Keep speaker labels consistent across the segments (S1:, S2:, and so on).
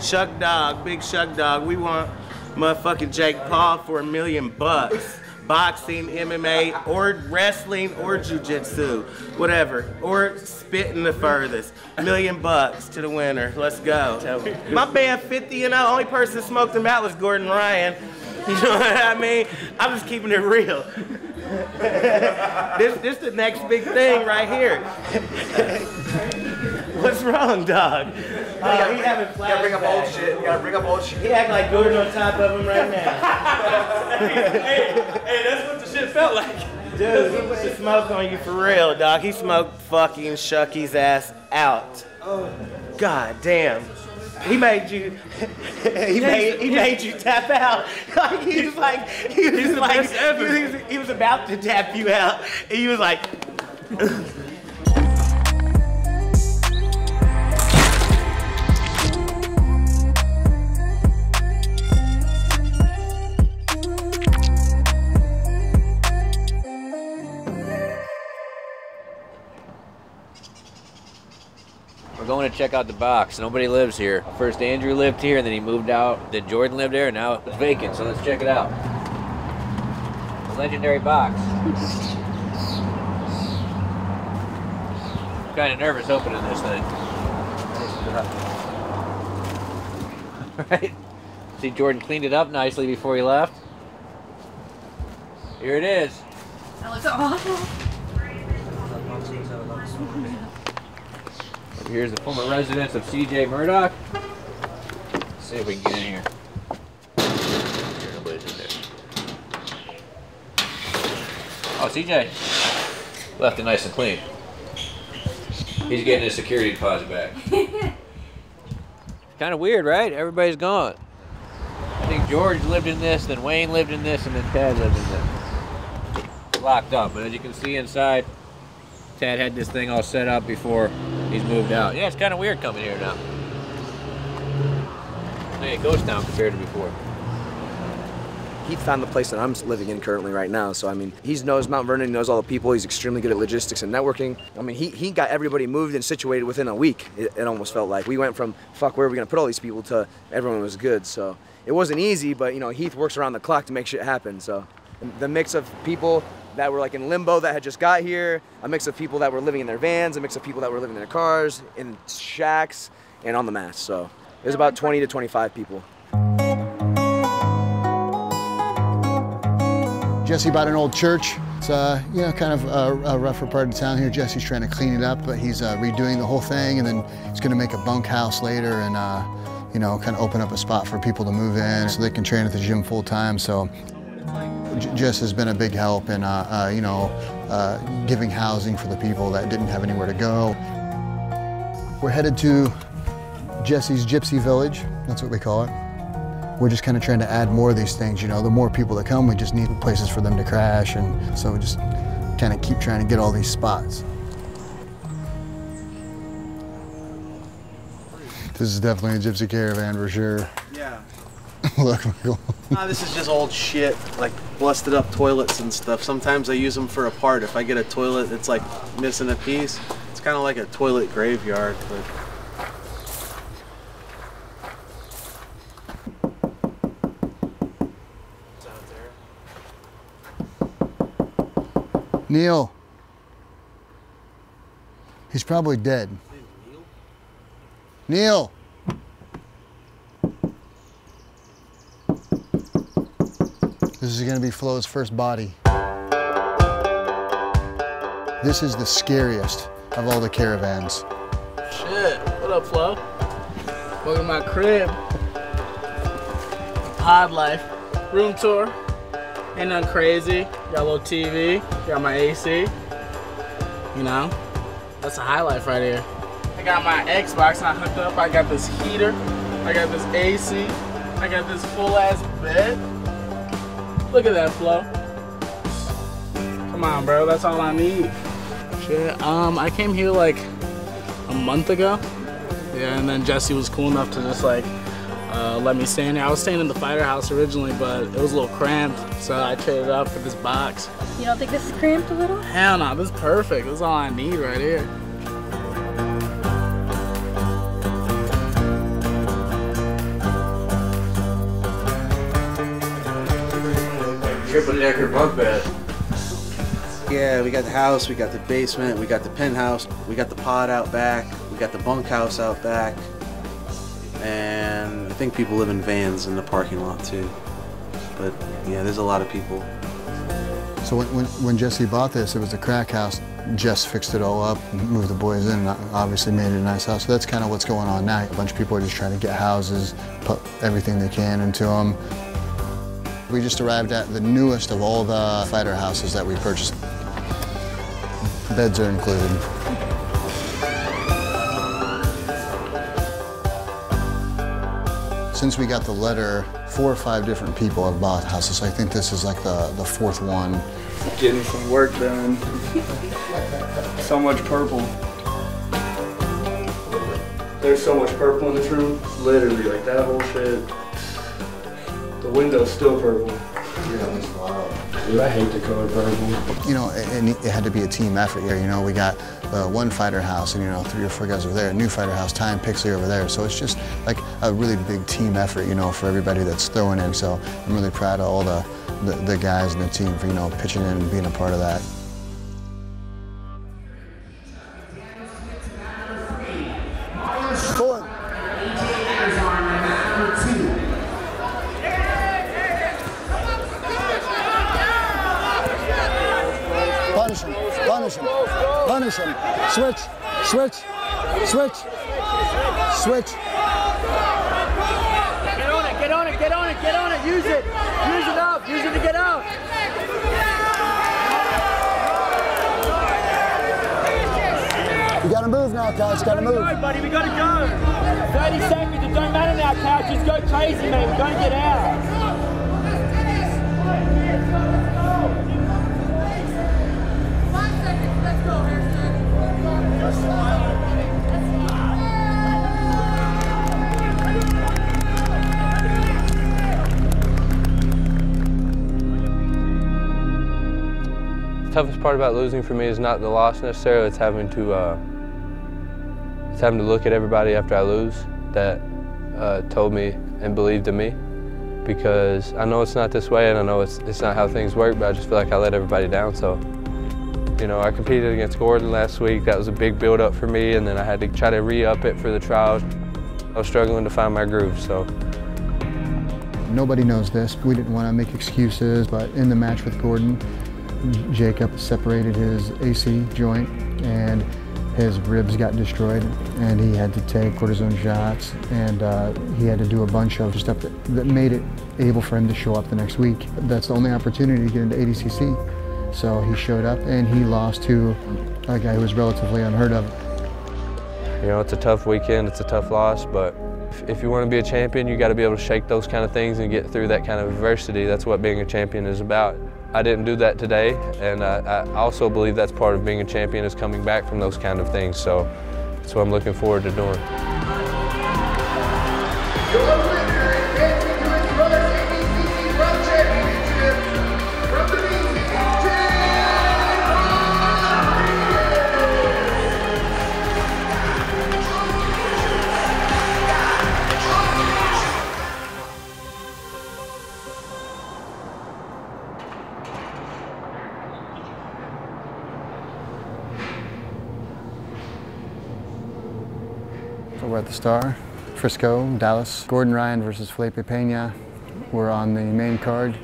S1: Shuck Dog, Big Shuck Dog. We want motherfucking Jake Paul for a million bucks. Boxing, MMA, or wrestling, or jujitsu, whatever. Or spitting the furthest. Million bucks to the winner. Let's go. My band 50 and 0, only person smoked him out was Gordon Ryan. You know what I mean? I'm just keeping it real. this this the next big thing right here. What's wrong, dog? Uh, he having
S2: You gotta bring up old shit. You gotta bring up old shit.
S1: He act like Gordon on top of him right now.
S3: Hey, that's what the shit felt like.
S1: Dude, he put the smoke on you for real, dog. He smoked fucking Shucky's ass out. God damn. He made you. he made he made you tap out. Like he was like he was
S3: the
S1: like. He, was, he was about to tap you out, and he was like.
S4: Going to check out the box. Nobody lives here. First Andrew lived here, and then he moved out. Then Jordan lived there, and now it's vacant. So let's check it out. The legendary box. I'm kind of nervous opening this thing. Right? See, Jordan cleaned it up nicely before he left. Here it is.
S5: That looks awful.
S4: Here's the former residence of CJ Murdoch. Let's see if we can get in here. Here, nobody's in there. Oh, CJ left it nice and clean. He's getting his security deposit back. kind of weird, right? Everybody's gone. I think George lived in this, then Wayne lived in this, and then Ted lived in this. Locked up, but as you can see inside, Ted had this thing all set up before he's moved out. Yeah, it's kind of weird coming here now. A ghost town compared to before.
S2: He found the place that I'm living in currently right now. So I mean, he knows Mount Vernon, he knows all the people. He's extremely good at logistics and networking. I mean, he, he got everybody moved and situated within a week. It, it almost felt like we went from fuck, where are we gonna put all these people to everyone was good. So it wasn't easy, but you know, Heath works around the clock to make shit happen. So the mix of people that were like in limbo that had just got here, a mix of people that were living in their vans, a mix of people that were living in their cars, in shacks, and on the mass. So it was about 20 to 25 people.
S6: Jesse bought an old church. It's uh, you know kind of a, a rougher part of town here. Jesse's trying to clean it up, but he's uh, redoing the whole thing, and then he's going to make a bunkhouse later, and uh, you know kind of open up a spot for people to move in so they can train at the gym full time. So Jess has been a big help in uh, uh, you know uh, giving housing for the people that didn't have anywhere to go. We're headed to Jesse's Gypsy Village. That's what we call it. We're just kind of trying to add more of these things. You know, the more people that come, we just need places for them to crash, and so we just kind of keep trying to get all these spots. This is definitely a gypsy caravan for sure.
S7: Yeah.
S6: Look, Michael.
S7: This is just old shit, like busted up toilets and stuff. Sometimes I use them for a part. If I get a toilet that's like missing a piece, it's kind of like a toilet graveyard. But
S6: Neil. He's probably dead. Neil. This is going to be Flo's first body. This is the scariest of all the caravans.
S3: Shit. What up, Flo? Welcome to my crib. Pod life. Room tour. Ain't nothing crazy. Got a little TV. Got my AC. You know? That's a high life right here. I got my Xbox not hooked up. I got this heater. I got this AC. I got this full ass bed. Look at that, flow. Come on, bro. That's all I need. Shit. Um, I came here like a month ago. Yeah, and then Jesse was cool enough to just like uh, let me stay in here. I was staying in the fighter house originally, but it was a little cramped, so I traded up for this box.
S5: You don't think this is cramped a little?
S3: Hell no, this is perfect. This is all I need right here.
S4: Triple decker bunk bed.
S7: Yeah, we got the house, we got the basement, we got the penthouse, we got the pod out back, we got the bunkhouse out back, and I think people live in vans in the parking lot too. But yeah, there's a lot of people.
S6: So when, when, when Jesse bought this, it was a crack house. Jess fixed it all up, moved the boys in, and obviously made it a nice house. So that's kind of what's going on now. A bunch of people are just trying to get houses, put everything they can into them. We just arrived at the newest of all the fighter houses that we purchased. Beds are included. Since we got the letter, four or five different people have bought houses. I think this is like the, the fourth one.
S8: Getting some work done. so much purple. There's so much purple in this room. Literally, like that whole shit. The window's still purple. Dude, I hate the color purple.
S6: You know, and it had to be a team effort here. You know, we got the one fighter house and, you know, three or four guys over there, a new fighter house, Ty and Pixley over there. So it's just like a really big team effort, you know, for everybody that's throwing in. So I'm really proud of all the, the, the guys and the team for, you know, pitching in and being a part of that.
S9: Go crazy, gotta get out.
S10: The toughest part about losing for me is not the loss necessarily. It's having to uh, it's having to look at everybody after I lose that uh, told me and believed in me. Because I know it's not this way, and I know it's it's not how things work. But I just feel like I let everybody down. So, you know, I competed against Gordon last week. That was a big build-up for me, and then I had to try to re-up it for the trials. I was struggling to find my groove. So.
S6: Nobody knows this. We didn't want to make excuses, but in the match with Gordon, Jacob separated his AC joint and his ribs got destroyed and he had to take cortisone shots and uh, he had to do a bunch of stuff that, that made it able for him to show up the next week. That's the only opportunity to get into ADCC. So he showed up and he lost to a guy who was relatively unheard of.
S10: You know, it's a tough weekend, it's a tough loss, but if, if you want to be a champion, you got to be able to shake those kind of things and get through that kind of adversity. That's what being a champion is about. I didn't do that today, and I, I also believe that's part of being a champion is coming back from those kind of things. So that's what I'm looking forward to doing.
S6: We're at the Star, Frisco, Dallas. Gordon Ryan versus Felipe Pena. We're on the main card.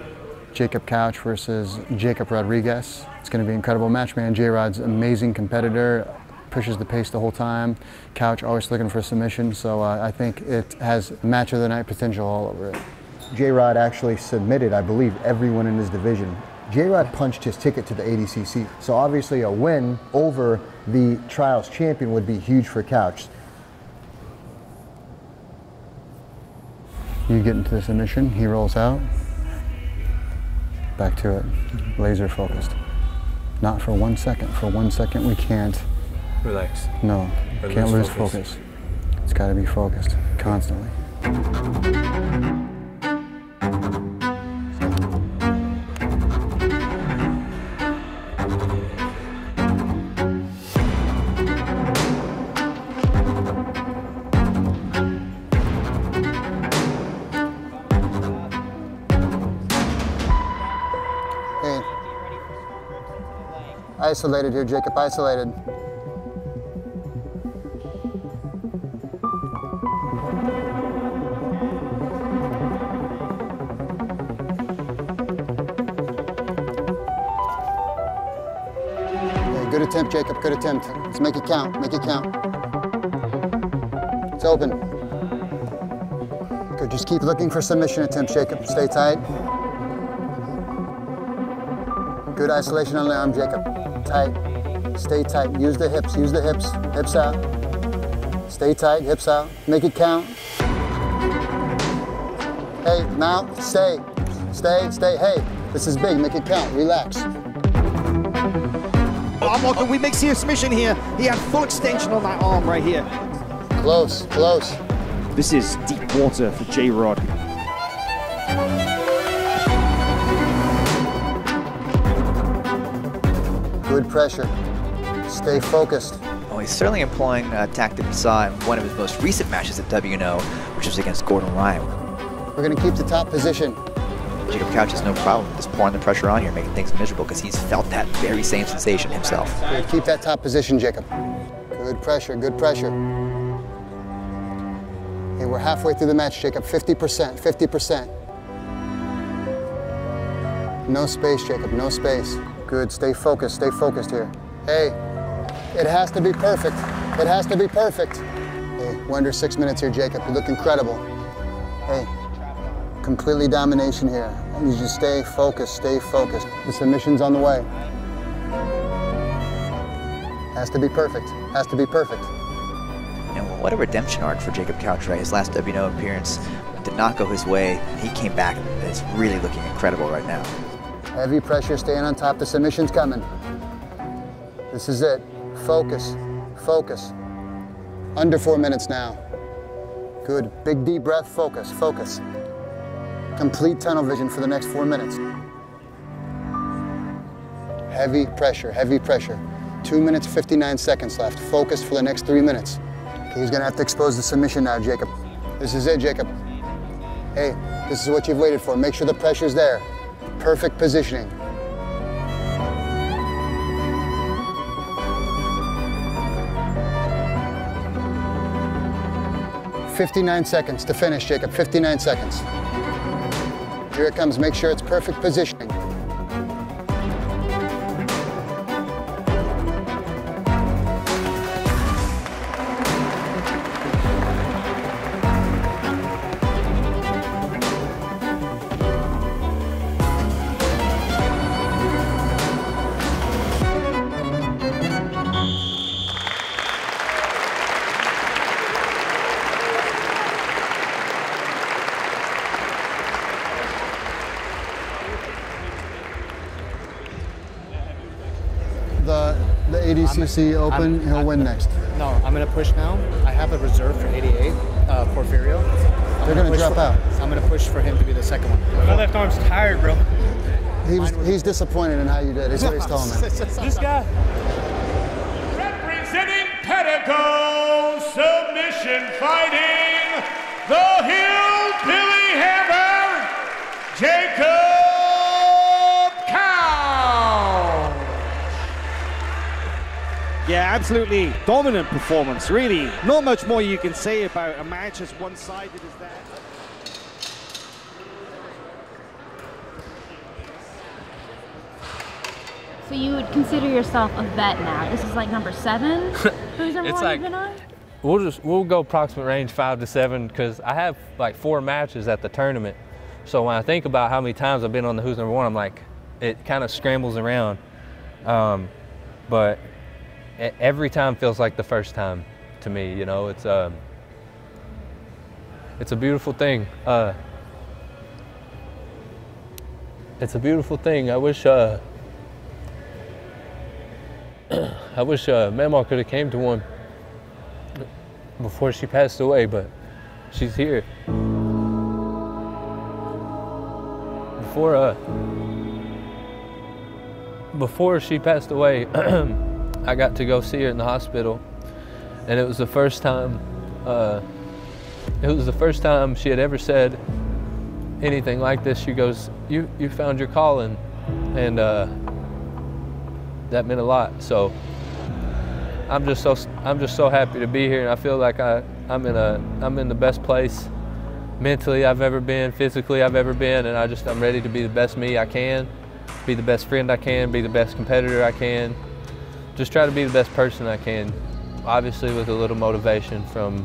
S6: Jacob Couch versus Jacob Rodriguez. It's going to be an incredible match, man. J-Rod's amazing competitor, pushes the pace the whole time. Couch always looking for submission, so uh, I think it has match of the night potential all over it. J-Rod actually submitted, I believe, everyone in his division. J-Rod punched his ticket to the ADCC, so obviously a win over the trials champion would be huge for Couch. You get into the submission, he rolls out. Back to it, laser focused. Not for one second. For one second, we can't.
S10: Relax.
S6: No,
S10: Or
S6: can't
S10: lose
S6: lose
S10: focus.
S6: focus. It's got to be focused constantly. Isolated here, Jacob, isolated. Okay, good attempt, Jacob, good attempt. Let's make it count, make it count. It's open. Good, just keep looking for submission attempts, Jacob. Stay tight. Good isolation on the arm, Jacob. Tight. Stay tight. Use the hips. Use the hips. Hips out. Stay tight. Hips out. Make it count. Hey, mount. Stay. Stay. Stay. Hey, this is big. Make it count. Relax.
S11: Arm lock, and we make see a submission here. He had full extension on that arm right here.
S6: Close. Close.
S11: This is deep water for J
S6: Good pressure. Stay focused.
S12: Well, he's certainly employing uh, a tactic we uh, saw in one of his most recent matches at WNO, which was against Gordon Ryan.
S6: We're going to keep the top position.
S12: Jacob Couch has no problem just pouring the pressure on here, making things miserable because he's felt that very same sensation himself.
S6: Good. Keep that top position, Jacob. Good pressure. Good pressure. Hey, we're halfway through the match, Jacob. 50%. 50%. No space, Jacob. No space. Good. Stay focused. Stay focused here. Hey, it has to be perfect. It has to be perfect. Hey, we're under six minutes here, Jacob. You look incredible. Hey, completely domination here. You just stay focused. Stay focused. The submission's on the way. Has to be perfect. Has to be perfect.
S12: And what a redemption arc for Jacob Couch, right? His last WNO appearance did not go his way. He came back and is really looking incredible right now.
S6: Heavy pressure, staying on top. The submission's coming. This is it. Focus. Focus. Under four minutes now. Good. Big deep breath. Focus. Focus. Complete tunnel vision for the next four minutes. Heavy pressure. Heavy pressure. Two minutes, 59 seconds left. Focus for the next three minutes. Okay, he's gonna have to expose the submission now, Jacob. This is it, Jacob. Hey, this is what you've waited for. Make sure the pressure's there. Perfect positioning. Fifty-nine seconds to finish, Jacob. Fifty-nine seconds. Here it comes. Make sure it's perfect positioning. ADCC Open,
S13: I'm-
S6: he'll
S13: I'm-
S6: win next.
S13: No, I'm gonna push now. I have a reserve for 88, uh, Porfirio. I'm
S6: They're gonna drop
S13: for-
S6: out.
S13: I'm gonna push for him to be the second one.
S14: My left arm's tired, bro.
S6: He was, he's disappointed in how you did. Is what he's telling me.
S14: this guy.
S9: Representing Pedigo submission fighting the Hillbilly
S11: absolutely dominant performance, really. Not much more you can say about a match as one-sided as that.
S5: So you would consider yourself a vet now. This is like number seven. Who's number
S10: It's
S5: one
S10: like-
S5: been on?
S10: We'll just we'll go approximate range five to seven because I have like four matches at the tournament. So when I think about how many times I've been on the Who's Number One, I'm like, it kind of scrambles around. Um, but every time feels like the first time to me. You know, it's um, it's a beautiful thing. Uh, it's a beautiful thing. I wish uh, I wish uh, Mama could have came to one before she passed away, but she's here. Before uh before she passed away, I got to go see her in the hospital, and it was the first time uh, it was the first time she had ever said anything like this. She goes, "You you found your calling," and uh, that meant a lot. So I'm just so I'm just so happy to be here, and I feel like I I'm in a I'm in the best place mentally I've ever been, physically I've ever been, and I just I'm ready to be the best me I can, be the best friend I can, be the best competitor I can, just try to be the best person I can. Obviously with a little motivation from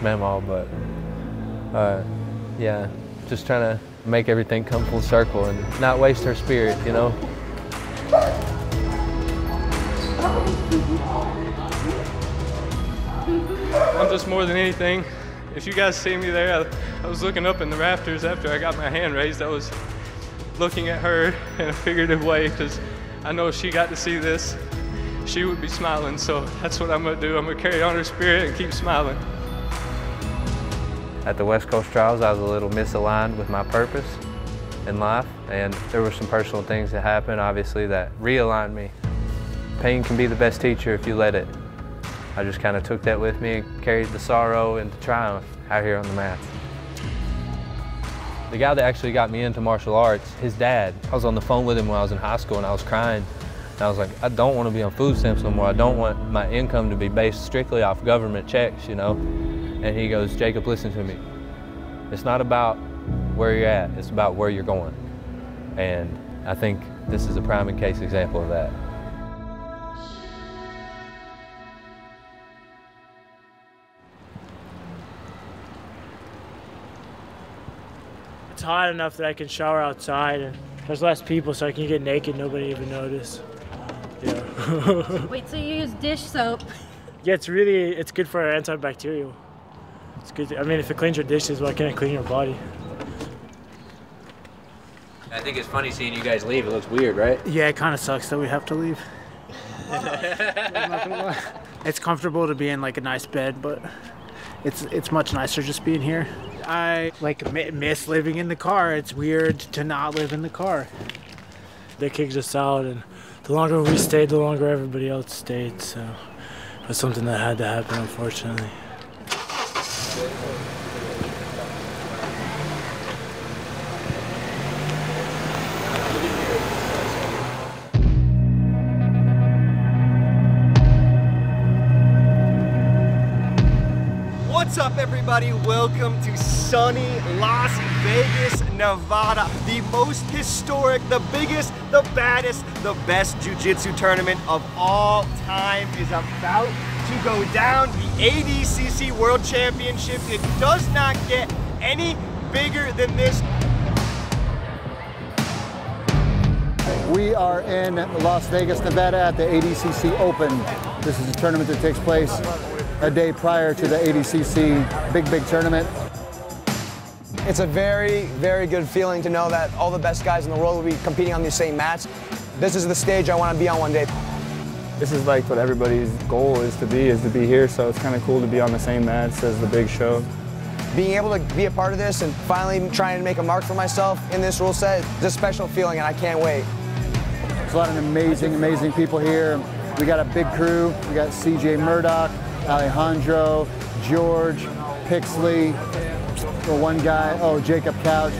S10: Mamaw, but uh, yeah, just trying to make everything come full circle and not waste her spirit, you know.
S15: I'm just more than anything. If you guys see me there, I, I was looking up in the rafters after I got my hand raised. I was looking at her in a figurative way because I know she got to see this, she would be smiling. So that's what I'm going to do. I'm going to carry on her spirit and keep smiling.
S10: At the West Coast Trials, I was a little misaligned with my purpose in life, and there were some personal things that happened, obviously, that realigned me. Pain can be the best teacher if you let it. I just kind of took that with me and carried the sorrow into triumph out here on the mats. The guy that actually got me into martial arts, his dad, I was on the phone with him when I was in high school and I was crying. And I was like, I don't want to be on food stamps no more. I don't want my income to be based strictly off government checks, you know? And he goes, Jacob, listen to me. It's not about where you're at, it's about where you're going. And I think this is a prime and case example of that.
S16: It's hot enough that I can shower outside and there's less people so I can get naked, nobody even notice. Yeah.
S5: Wait, so you use dish soap?
S16: yeah, it's really, it's good for antibacterial. It's good. I mean, if it cleans your dishes, why can't it clean your body?
S4: I think it's funny seeing you guys leave. It looks weird, right?
S17: Yeah, it kind of sucks that we have to leave. it's comfortable to be in like a nice bed, but it's it's much nicer just being here. I like mi- miss living in the car. It's weird to not live in the car.
S16: They kicked us out, and the longer we stayed, the longer everybody else stayed. So it was something that had to happen, unfortunately.
S18: Everybody? Welcome to sunny Las Vegas, Nevada. The most historic, the biggest, the baddest, the best jiu-jitsu tournament of all time is about to go down. The ADCC World Championship. It does not get any bigger than this.
S6: We are in Las Vegas, Nevada at the ADCC Open. This is a tournament that takes place a day prior to the ADCC big, big tournament.
S2: It's a very, very good feeling to know that all the best guys in the world will be competing on these same mats. This is the stage I want to be on one day.
S19: This is like what everybody's goal is to be, is to be here, so it's kind of cool to be on the same mats as the big show.
S2: Being able to be a part of this and finally trying to make a mark for myself in this rule set is a special feeling and I can't wait.
S6: There's a lot of amazing, amazing people here. We got a big crew. We got CJ Murdoch, Alejandro, George, Pixley, the one guy, oh, Jacob Couch.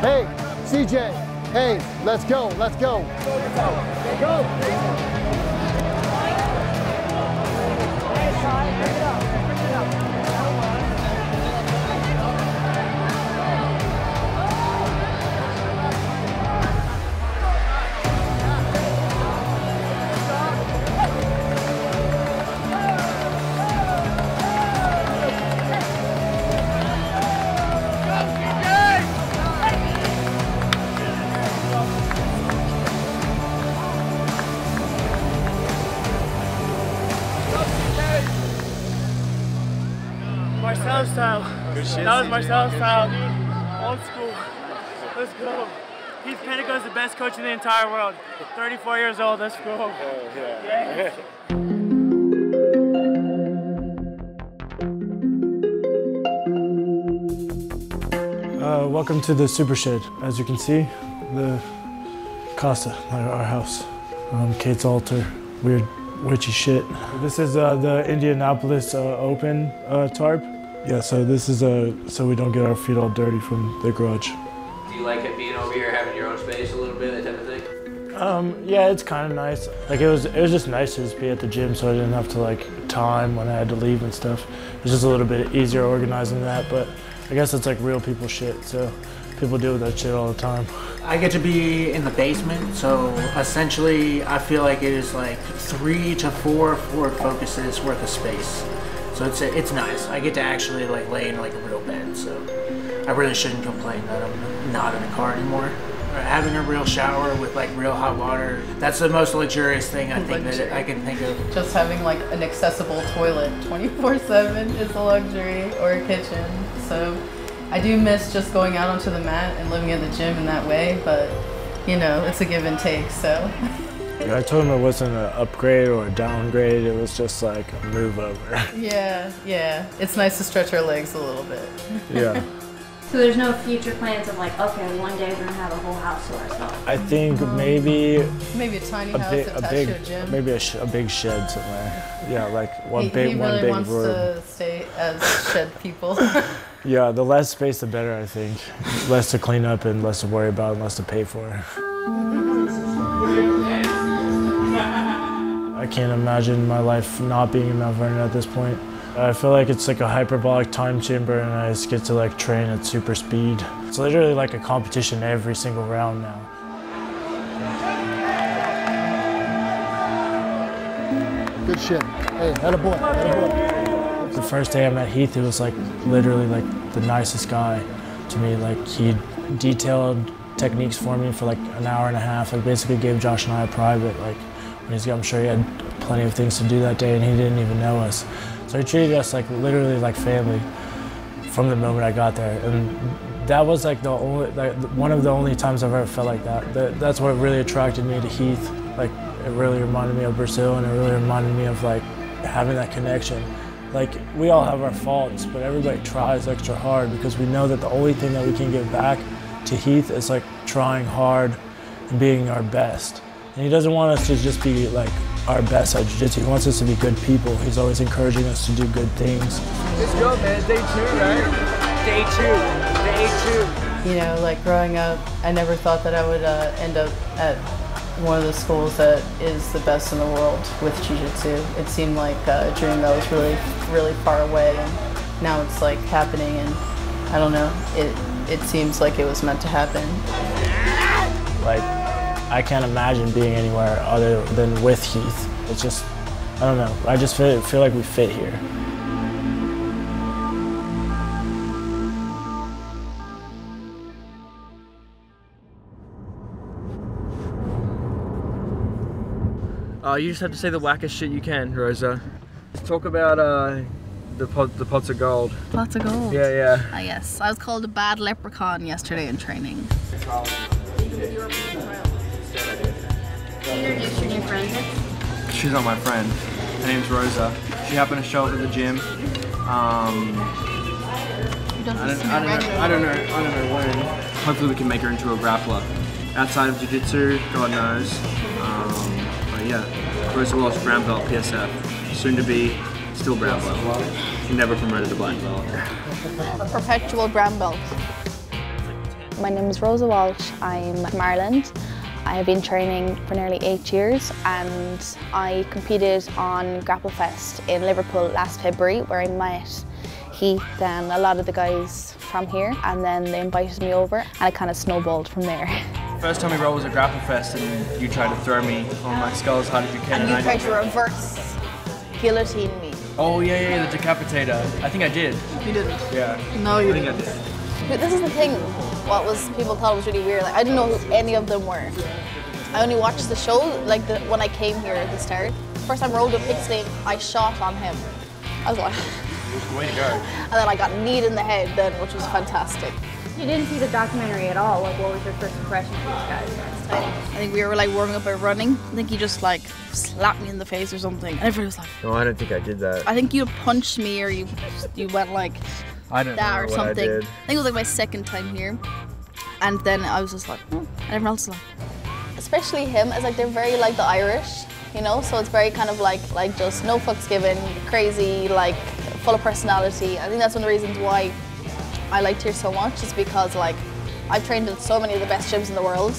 S6: Hey, CJ, hey, let's go, let's go. Go.
S16: Marcel style.
S20: Good shit,
S16: that was
S20: CJ.
S16: Marcel style, dude. Old school. Let's go. Heath Pedigo's the best coach in the entire world. 34 years old. Let's go. yeah. Uh, welcome to the Super Shed. As you can see, the Casa, our our house. Um, Kate's altar, weird witchy shit. This is uh, the Indianapolis uh, Open uh, tarp. Yeah, so this is a so we don't get our feet all dirty from the garage.
S4: Do you like it being over here, having your own space a little bit, that type of thing?
S16: Um, yeah, it's kind of nice. Like it was, it was just nice to just be at the gym, so I didn't have to like time when I had to leave and stuff. It's just a little bit easier organizing that, but I guess it's like real people shit, so people deal with that shit all the time.
S13: I get to be in the basement, so essentially I feel like it is like three to four Ford Focuses worth of space. So it's it's nice. I get to actually like lay in like a real bed, so I really shouldn't complain that I'm not in a car anymore. Having a real shower with like real hot water, that's the most luxurious thing I think that I can think of.
S21: Just having like an accessible toilet 24/7 is a luxury, or a kitchen. So I do miss just going out onto the mat and living at the gym in that way, but you know, it's a give and take. So
S16: I told him it wasn't an upgrade or a downgrade. It was just like a move over.
S21: yeah, yeah, it's nice to stretch our legs a little bit.
S16: Yeah.
S5: So there's no future plans of like, okay, one day we're gonna have a whole house to ourselves.
S16: I think maybe
S21: Maybe a tiny
S16: a
S21: house
S16: big, a
S21: attached
S16: big,
S21: to a gym.
S16: maybe a, sh- a big shed somewhere. Yeah, like one
S21: he,
S16: big,
S21: he
S16: one
S21: really
S16: big
S21: wants
S16: room.
S21: to stay as shed people.
S16: Yeah, the less space, the better. I think. less to clean up and less to worry about, and less to pay for. I can't imagine my life not being in Mount Vernon at this point. I feel like it's like a hyperbolic time chamber, and I just get to like train at super speed. It's literally like a competition every single round now.
S6: Good shit. Hey, had a boy.
S16: The first day I met Heath, he was like literally like the nicest guy to me. Like he detailed techniques for me for like an hour and a half. Like basically gave Josh and I a private. Like he's, I'm sure he had plenty of things to do that day, and he didn't even know us. So he treated us like literally like family from the moment I got there, and that was like the only like one of the only times I've ever felt like that. that that's what really attracted me to Heath. Like it really reminded me of Brazil, and it really reminded me of like having that connection. Like we all have our faults, but everybody tries extra hard because we know that the only thing that we can give back to Heath is like trying hard and being our best. And he doesn't want us to just be like our best at jiu-jitsu. He wants us to be good people. He's always encouraging us to do good things.
S22: Let's go, man. Day two, right? Day two. Day two.
S21: you know, like growing up, I never thought that I would uh, end up at one of the schools that is the best in the world with jiu-jitsu. It seemed like a dream that was really, really far away, and now it's like happening. And I don't know, it it seems like it was meant to happen.
S16: Like, I can't imagine being anywhere other than with Heath. It's just, I don't know. I just feel, feel like we fit here.
S22: Uh, you just have to say the wackest shit you can, Rosa. Let's talk about uh, the pot, the pots of gold.
S23: Pots of gold.
S22: Yeah, yeah.
S23: Ah, yes. I was called a bad leprechaun yesterday in training.
S5: Introduce your new friend.
S22: She's not my friend. Her name's Rosa. She happened to show up at the gym. Um, I don't, I don't know. I don't know. I don't know when. Hopefully, we can make her into a grappler. Outside of jiu-jitsu, God knows. Um, but yeah, Rosa Walsh, brown belt, PSF. Soon to be, still brown belt. Never promoted to black belt.
S23: A perpetual brown belt.
S24: My name is Rosa Walsh. I'm from Ireland. I have been training for nearly eight years and I competed on Grapple Fest in Liverpool last February where I met Heath and a lot of the guys from here and then they invited me over and it kind of snowballed from there.
S22: First time we rolled was at Grapple Fest and you tried to throw me on my skull as hard as you can.
S23: And you
S22: I
S23: tried to reverse guillotine me.
S22: Oh yeah, yeah, the decapitator. I think I did.
S23: You didn't.
S22: Yeah.
S23: No, you
S22: I think
S23: didn't.
S22: did.
S23: But this is the thing. What was people thought was really weird. Like I didn't know who any of them were. I only watched the show like the, when I came here at the start. First time I rolled with Pixley, I shot on him. I was like,
S22: Way to go.
S23: and then I got kneed in the head then, which was fantastic.
S5: You didn't see the documentary at all. Like, what was your first impression of these guys?
S23: I think we were like warming up by running. I think he just like slapped me in the face or something. And everybody was like,
S22: No, I don't think I did that.
S23: I think you punched me or you you went like
S22: I don't
S23: that
S22: know
S23: or
S22: what I
S23: something.
S22: did.
S23: think it was like my second time here. And then I was just like, hmm. and everyone else was like, especially him, it's like they're very like the Irish, you know. So it's very kind of like like just no fucks given, crazy, like full of personality. I think that's one of the reasons why I liked here so much is because like I've trained in so many of the best gyms in the world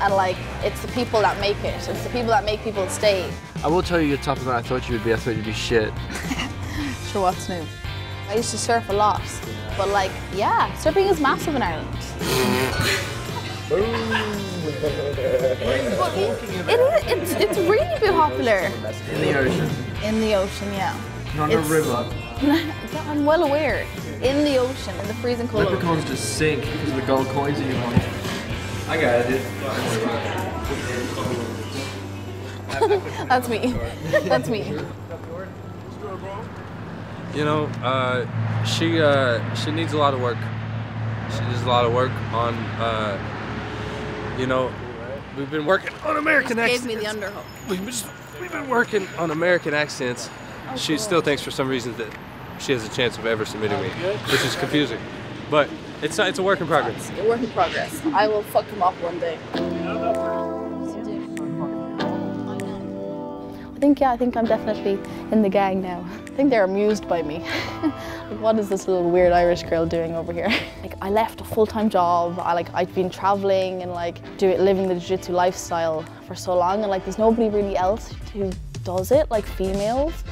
S23: and like it's the people that make it. It's the people that make people stay.
S10: I will tell you you're tougher than I thought you would be. I thought you'd be shit.
S23: Sure, what's new? I used to surf a lot, but like, yeah, surfing is massive in Ireland. It is, it's, it's really been popular.
S10: In the ocean.
S23: In the ocean, yeah.
S10: Not a river.
S23: I'm well aware. In the ocean, in the freezing cold.
S10: Leprechauns just sink because of the gold coins that you want. I got it, dude.
S23: That's me. That's me.
S10: You know, uh, she uh, she needs a lot of work. She needs a lot of work on, uh, you know, we've been working on American accents.
S23: gave me the underhook.
S10: We've been, we've been working on American accents. She still thinks for some reason that she has a chance of ever submitting me, which is confusing. But it's not, it's a work in progress.
S23: A work in progress. I will fuck them up one day. I think, yeah, I think I'm definitely in the gang now. I think they're amused by me. like, what is this little weird Irish girl doing over here? like, I left a full-time job. I like, I've been traveling and like, do it, living the jiu-jitsu lifestyle for so long, and like, there's nobody really else who does it, like females,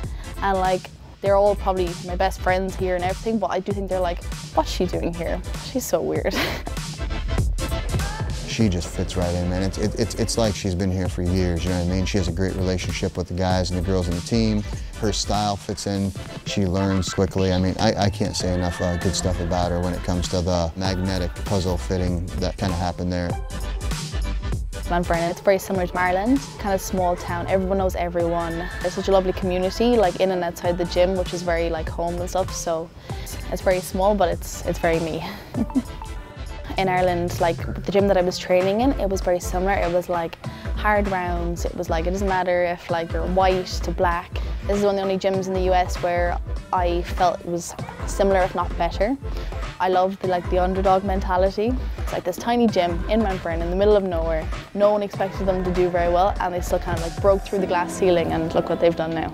S23: and like, they're all probably my best friends here and everything, but I do think they're like, what's she doing here? She's so weird.
S6: She just fits right in, man. It's, it, it's, it's like she's been here for years, you know what I mean? She has a great relationship with the guys and the girls on the team. Her style fits in. She learns quickly. I mean, I, I can't say enough uh, good stuff about her when it comes to the magnetic puzzle fitting that kind of happened there.
S23: Mount Vernon, it's very similar to Maryland, kind of small town. Everyone knows everyone. There's such a lovely community, like in and outside the gym, which is very like home and stuff. So it's very small, but it's it's very me. in Ireland, like the gym that I was training in, it was very similar. It was like hard rounds. It was like it doesn't matter if like you're white to black. This is one of the only gyms in the US where I felt it was similar, if not better. I love the like the underdog mentality. It's like this tiny gym in Mount Vernon in the middle of nowhere. No one expected them to do very well, and they still kind of like broke through the glass ceiling. And look what they've done now.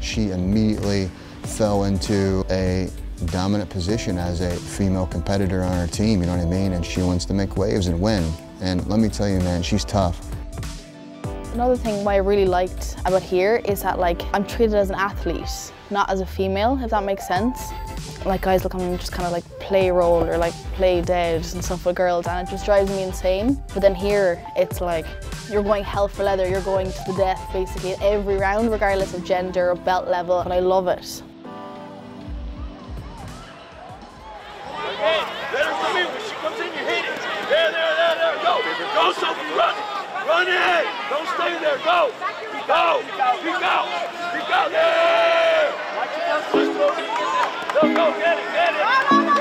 S6: She immediately fell into a dominant position as a female competitor on our team, you know what I mean? And she wants to make waves and win. And let me tell you, man, she's tough.
S23: Another thing what I really liked about here is that like I'm treated as an athlete, not as a female, if that makes sense. Like guys look I'm just kind of like play role or like play dead and stuff with girls and it just drives me insane. But then here it's like you're going hell for leather, you're going to the death basically every round regardless of gender or belt level and I love it.
S9: Hey, let her come in. When she comes in, you hit it. There, there, there, there. Go. Go, Sophie. Run it. Run it. Don't stay there. Go. Go. Peek out. Peek out. Yeah. Let's go. Go, go. Get it. Get it.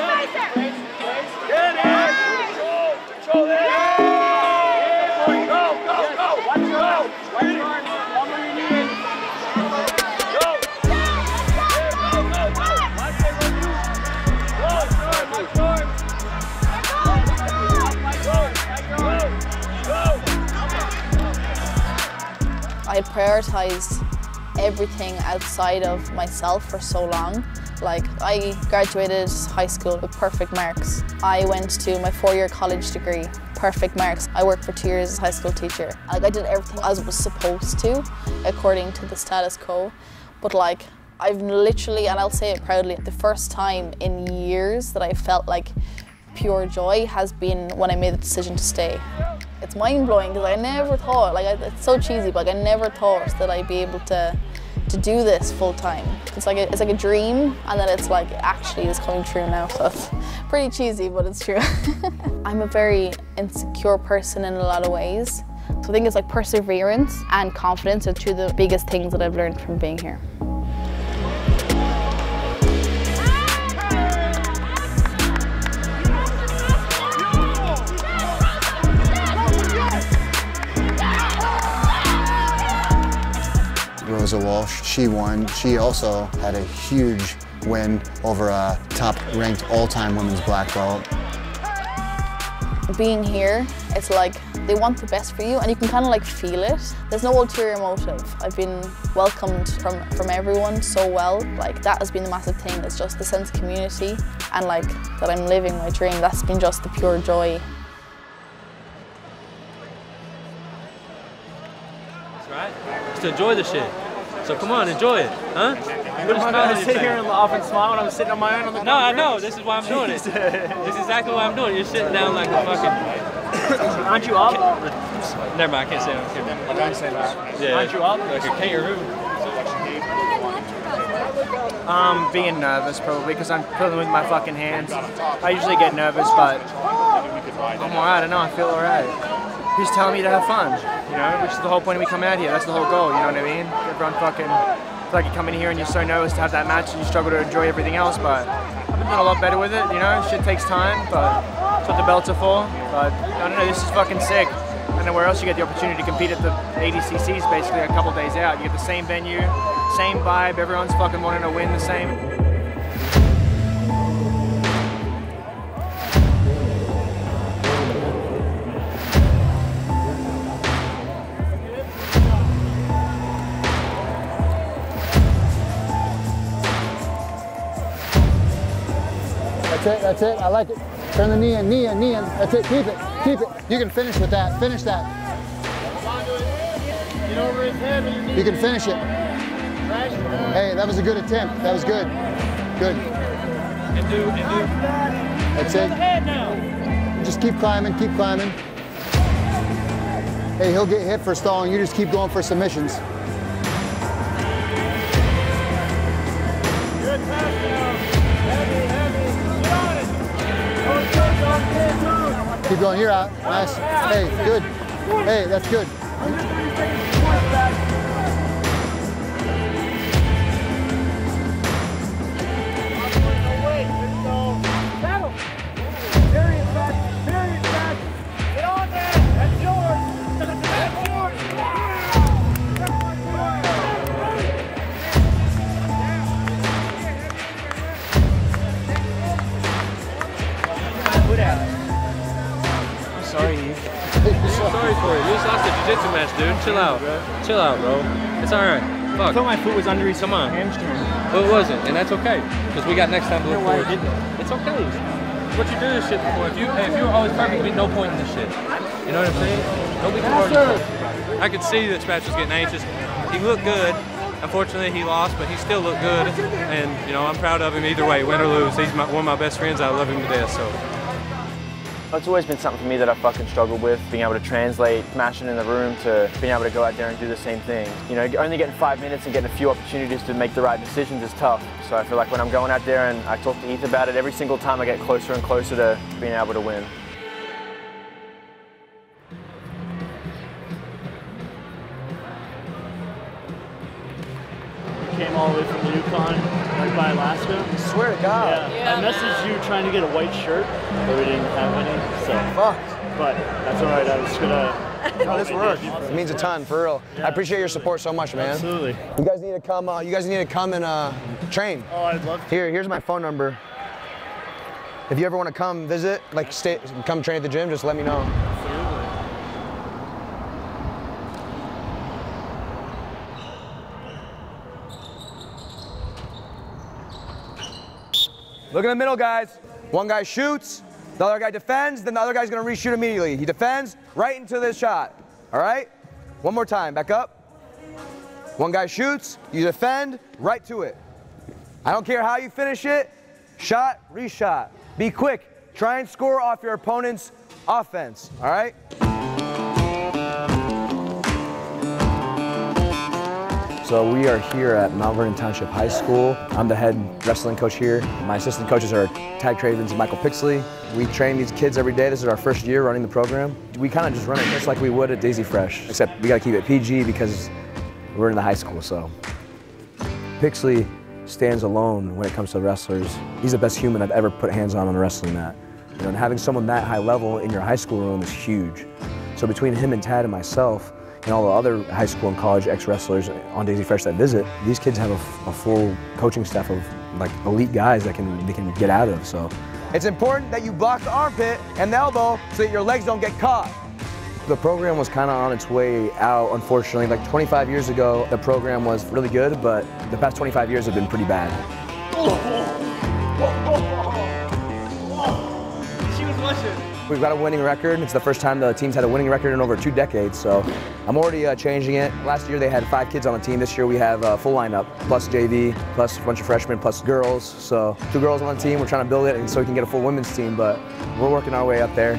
S23: I had prioritized everything outside of myself for so long. Like, I graduated high school with perfect marks. I went to my four-year college degree, perfect marks. I worked for two years as a high school teacher. Like, I did everything as I was supposed to, according to the status quo. But like, I've literally, and I'll say it proudly, the first time in years that I felt like pure joy has been when I made the decision to stay. It's mind blowing because I never thought, like it's so cheesy, but like, I never thought that I'd be able to to do this full time. It's like a, it's like a dream, and then it's like actually is coming true now. So it's pretty cheesy, but it's true. I'm a very insecure person in a lot of ways. So I think it's like perseverance and confidence are two of the biggest things that I've learned from being here.
S6: Rosa Walsh, she won. She also had a huge win over a top-ranked all-time women's black belt.
S23: being here, it's like they want the best for you and you can kind of like feel it. There's no ulterior motive. I've been welcomed from, from everyone so well. Like that has been the massive thing. It's just the sense of community and like that I'm living my dream. That's been just the pure joy.
S10: That's right. Just enjoy the shit. So come on, enjoy it, huh?
S14: I'm gonna sit here and laugh and smile when I'm sitting on my own on the
S10: No, I know. This is why I'm doing it. This is exactly why I'm doing it. You're sitting down like a fucking.
S14: Aren't you up?
S10: Never mind. I can't say on camera.
S14: Don't say that.
S10: Yeah.
S14: Aren't you up?
S10: Like a kangaroo.
S14: Um, being nervous probably because I'm pulling with my fucking hands. I usually get nervous, but I'm alright. I don't know. I feel alright. He's telling me to have fun, you know, which is the whole point of me coming out here. That's the whole goal. You know what I mean? Everyone fucking feel like you come in here and you're so nervous to have that match and you struggle to enjoy everything else. But I've been doing a lot better with it. You know, shit takes time, but that's what the belts are for. But I don't know. This is fucking sick. I don't know where else you get the opportunity to compete at the ADCCs basically a couple days out. You get the same venue, same vibe. Everyone's fucking wanting to win the same.
S6: That's it, that's it. I like it. Turn the knee in, knee in, knee in. That's it. Keep it, keep it. You can finish with that. Finish that. You can finish it. Hey, that was a good attempt. That was good. Good.
S10: And do, and do.
S6: That's it. Just keep climbing, keep climbing. Hey, he'll get hit for stalling. You just keep going for submissions. Keep going. You're out. Nice. Hey, good. Hey, that's good.
S10: For it. You just lost a jiu-jitsu match, dude. Chill out, bro. Chill out, bro. It's all right. Fuck.
S14: I thought my foot was under his
S10: Come on.
S14: hamstring.
S10: Well, it wasn't, and that's okay. Because we got next time to look forward
S14: I did that?
S10: It's okay. It's what you do this shit before. If you if you were always perfect, there'd be no point in this shit. You know what I'm saying? Nobody can argue. I could see that Spatch was getting anxious. He looked good. Unfortunately, he lost, but he still looked good. And you know, I'm proud of him either way, win or lose. He's my, one of my best friends. I love him to death. So.
S25: It's always been something for me that I fucking struggled with, being able to translate smashing in the room to being able to go out there and do the same thing. You know, only getting five minutes and getting a few opportunities to make the right decisions is tough. So I feel like when I'm going out there and I talk to Heath about it, every single time I get closer and closer to being able to win.
S26: Came all the way from the Yukon, right by Alaska. I
S6: swear to God.
S26: Yeah. I messaged you trying to get a white shirt, but we didn't have any. So
S6: Fuck.
S26: But that's all right. I was gonna.
S2: No, this works. It means a ton, for real. I appreciate your support so much, man.
S26: Absolutely.
S2: You guys need to come. Uh, you guys need to come and uh, train.
S26: Oh, I'd love to.
S2: Here, here's my phone number. If you ever want to come visit, like stay, come train at the gym, just let me know. Look in the middle, guys. One guy shoots, the other guy defends, then the other guy's gonna reshoot immediately. He defends right into this shot. All right? One more time, back up. One guy shoots, you defend, right to it. I don't care how you finish it, shot, reshot. Be quick. Try and score off your opponent's offense, all right? So we are here at Mount Vernon Township High School. I'm the head wrestling coach here. My assistant coaches are Tad Travens and Michael Pixley. We train these kids every day. This is our first year running the program. We kind of just run it just like we would at Daisy Fresh, except we got to keep it PG because we're in the high school, so. Pixley stands alone when it comes to wrestlers. He's the best human I've ever put hands on on a wrestling mat. You know, and having someone that high level in your high school room is huge. So between him and Tad and myself, and all the other high school and college ex-wrestlers on Daisy Fresh that visit, these kids have a, a full coaching staff of like elite guys that can they can get out of. So It's important that you block the armpit and the elbow so that your legs don't get caught. The program was kind of on its way out, unfortunately. Like 25 years ago, the program was really good, but the past 25 years have been pretty bad. We've got a winning record. It's the first time the team's had a winning record in over two decades, so I'm already uh, changing it. Last year they had five kids on the team. This year we have a full lineup, plus JV, plus a bunch of freshmen, plus girls. So two girls on the team. We're trying to build it and so we can get a full women's team, but we're working our way up there.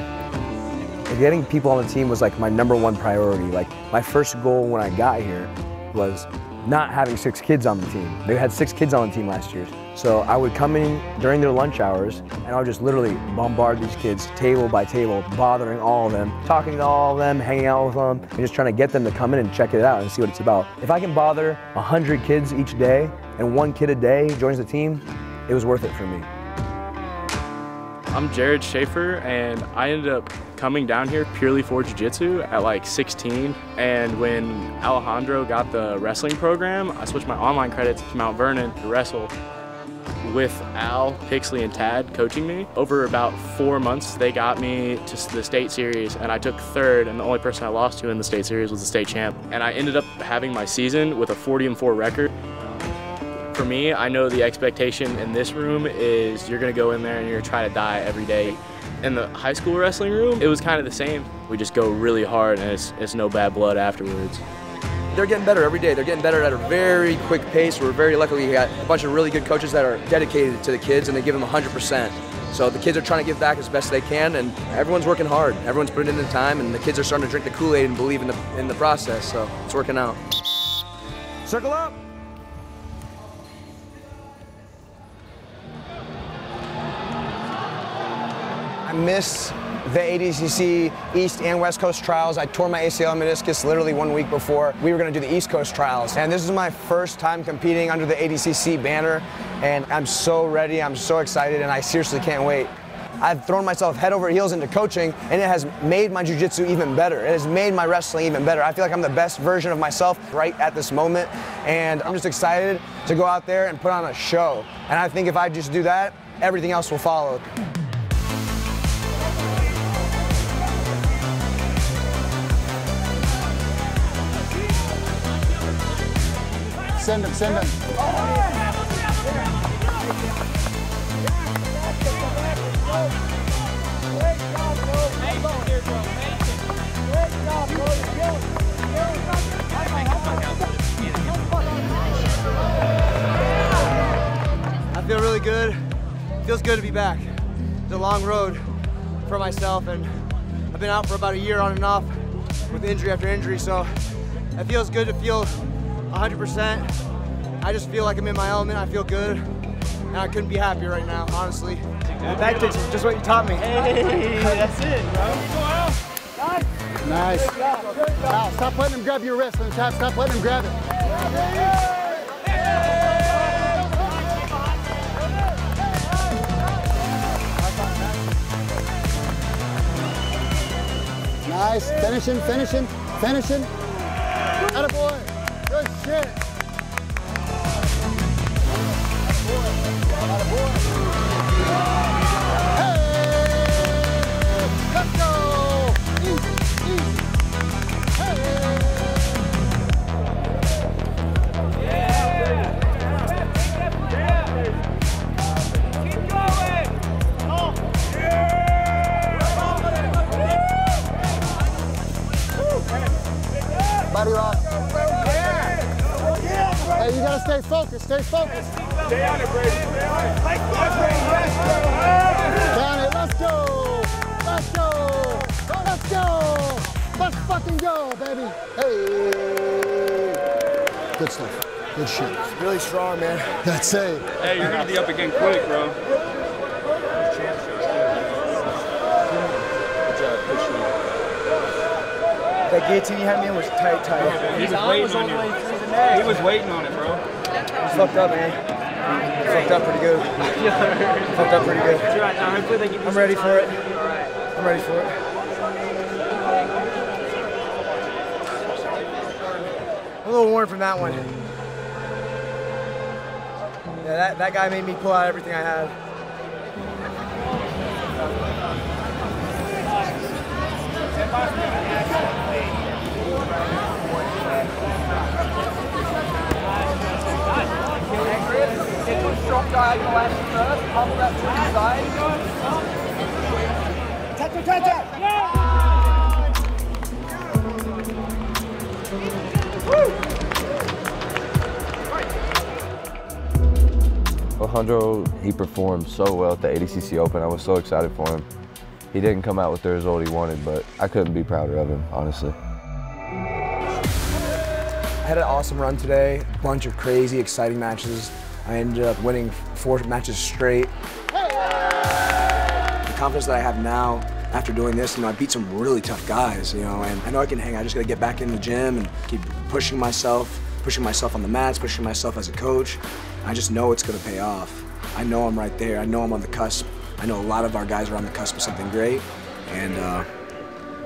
S2: Getting people on the team was like my number one priority. Like my first goal when I got here was not having six kids on the team. They had six kids on the team last year. So I would come in during their lunch hours and I would just literally bombard these kids table by table, bothering all of them, talking to all of them, hanging out with them, and just trying to get them to come in and check it out and see what it's about. If I can bother 100 kids each day and one kid a day joins the team, it was worth it for me.
S27: I'm Jared Schaefer, and I ended up coming down here purely for jiu-jitsu at like 16. And when Alejandro got the wrestling program, I switched my online credits to Mount Vernon to wrestle with Al, Pixley, and Tad coaching me. Over about four months, they got me to the state series, and I took third, and the only person I lost to in the state series was the state champ. And I ended up having my season with a 40 and 4 record. For me, I know the expectation in this room is you're gonna go in there and you're gonna try to die every day. In the high school wrestling room, it was kind of the same. We just go really hard and it's, it's no bad blood afterwards.
S2: They're getting better every day. They're getting better at a very quick pace. We're very lucky we got a bunch of really good coaches that are dedicated to the kids and they give them 100%. So the kids are trying to give back as best they can, and everyone's working hard. Everyone's putting in the time, and the kids are starting to drink the Kool-Aid and believe in the in the process. So it's working out. Circle up.
S28: I miss the ADCC East and West Coast trials. I tore my ACL meniscus literally one week before we were going to do the East Coast trials. And this is my first time competing under the ADCC banner, and I'm so ready, I'm so excited, and I seriously can't wait. I've thrown myself head over heels into coaching, and it has made my jiu-jitsu even better. It has made my wrestling even better. I feel like I'm the best version of myself right at this moment, and I'm just excited to go out there and put on a show. And I think if I just do that, everything else will follow.
S6: Send him, send him.
S28: I feel really good. Feels good to be back. It's a long road for myself, and I've been out for about a year on and off with injury after injury, so it feels good to feel 100%. I just feel like I'm in my element. I feel good, and I couldn't be happier right now, honestly. Back is just what you taught me.
S26: Hey, that's it, bro.
S6: Nice. Al, stop letting him grab your wrist on the top. Stop letting him grab it. Nice. Finishing, finishing, finishing. Attaboy. Good shit. Hey! Body rock. Hey, you gotta stay focused. Stay focused. Stay on it, Brady. Stay on it. Down it. Let's go. Let's go. Let's go. Let's fucking go, baby. Hey. Good stuff. Good shit.
S28: Really strong, man.
S6: That's it.
S19: Hey, you're gonna be up again quick, bro.
S28: That guillotine you had me in was tight, tight.
S19: He was waiting on you. He was waiting on it, bro.
S28: It's fucked up, man. It's fucked up pretty good. fucked up pretty good. I'm ready for it. I'm ready for it. A little worn from that one. Yeah, that, that guy made me pull out everything I had.
S2: Strong diagonal action first, pummel that to the side.
S29: Alejandro, he performed so well at the ADCC Open. I was so excited for him. He didn't come out with the result he wanted, but I couldn't be prouder of him, honestly.
S2: I had an awesome run today, a bunch of crazy, exciting matches. I ended up winning four matches straight. The confidence that I have now after doing this, you know, I beat some really tough guys, you know, and I know I can hang. I just gotta get back in the gym and keep pushing myself, pushing myself on the mats, pushing myself as a coach. I just know it's gonna pay off. I know I'm right there. I know I'm on the cusp. I know a lot of our guys are on the cusp of something great, and uh,